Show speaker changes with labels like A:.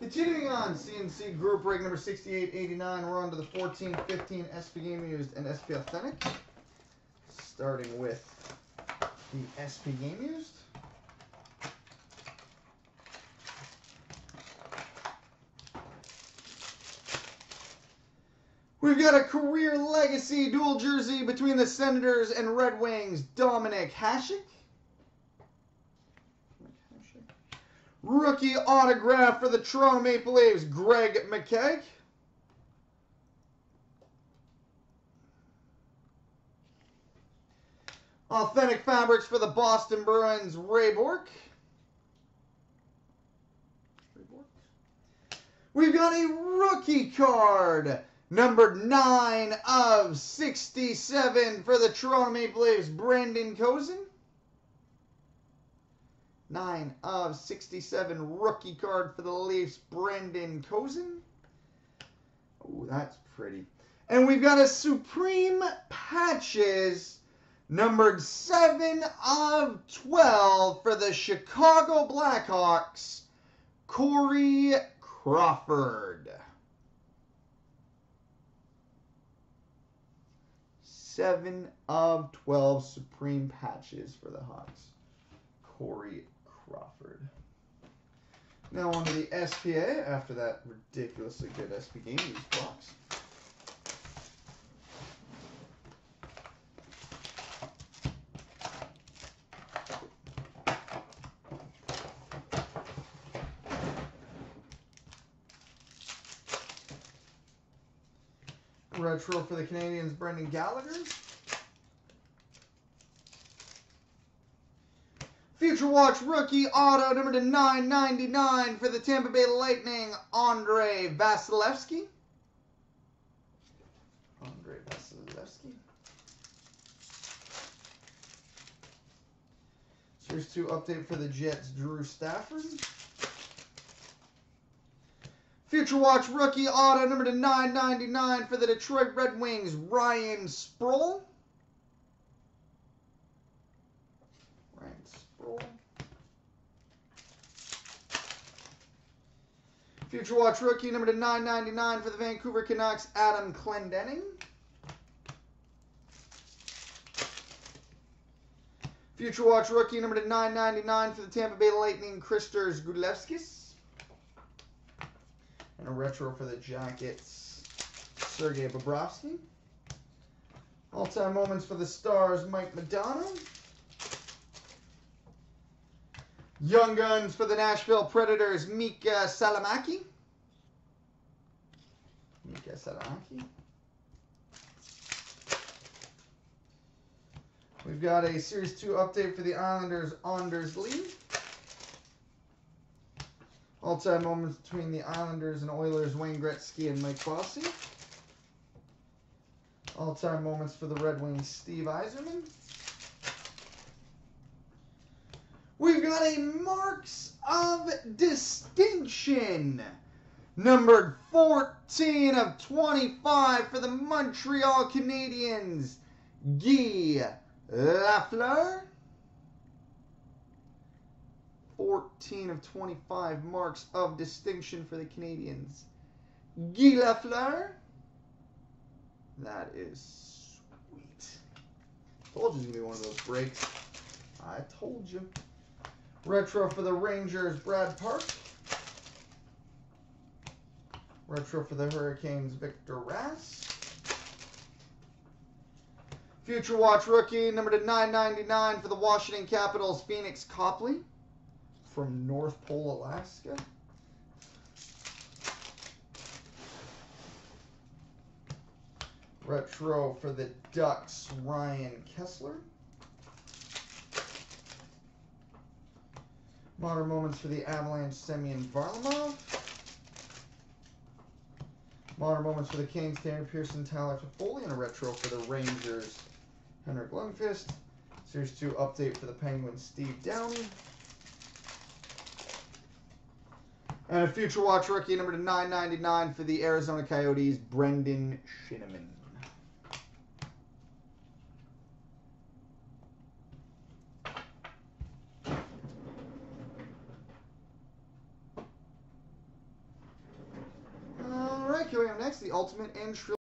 A: Continuing on, CNC group break number 6889. We're on to the 14, 15 SP Game Used and SP Authentic. Starting with the SP Game Used. We've got a career legacy dual jersey between the Senators and Red Wings, Dominik Hasek. Rookie autograph for the Toronto Maple Leafs, Greg McKegg. Authentic fabrics for the Boston Bruins, Ray Bourque. We've got a rookie card, numbered 9 of 67 for the Toronto Maple Leafs, Brandon Kozun. 9 of 67 rookie card for the Leafs, Brandon Kozun. Oh, that's pretty. And we've got a Supreme Patches numbered 7 of 12 for the Chicago Blackhawks, Corey Crawford. 7 of 12 Supreme Patches for the Hawks, Corey Crawford. Now on to the SPA after that ridiculously good SP Game Used box. Retro for the Canadiens, Brendan Gallagher. Future Watch rookie auto number to 999 for the Tampa Bay Lightning, Andrei Vasilevskiy. Andrei Vasilevskiy. Series 2 update for the Jets, Drew Stafford. Future Watch rookie auto number to 999 for the Detroit Red Wings, Ryan Sproul. Ryan Sproul. Future Watch rookie number to 999 for the Vancouver Canucks, Adam Clendening. Future Watch rookie number to 999 for the Tampa Bay Lightning, Kristers Gudlevskis. And a retro for the Jackets, Sergei Bobrovsky. All-time moments for the Stars, Mike Modano. Young Guns for the Nashville Predators, Miikka Salomaki. Miikka Salomaki. We've got a Series 2 update for the Islanders, Anders Lee. All-time moments between the Islanders and Oilers, Wayne Gretzky and Mike Bossy. All-time moments for the Red Wings, Steve Yzerman. We've got a Marks of Distinction. Numbered 14 of 25 for the Montreal Canadiens, Guy Lafleur. 14 of 25 marks of distinction for the Canadiens. Guy Lafleur. That is sweet. Told you it was going to be one of those breaks. I told you. Retro for the Rangers, Brad Park. Retro for the Hurricanes, Victor Rask. Future Watch rookie, number to 999 for the Washington Capitals, Phoenix Copley from North Pole, Alaska. Retro for the Ducks, Ryan Kesler. Modern Moments for the Avalanche, Semyon Varlamov. Modern Moments for the Kings, Tanner Pearson, Tyler Toffoli, and a retro for the Rangers, Henrik Lundqvist. Series 2 update for the Penguins, Steve Downie. And a Future Watch rookie number to 999 for the Arizona Coyotes, Brendan Shinnimin. Next, the Ultimate and Trilogy.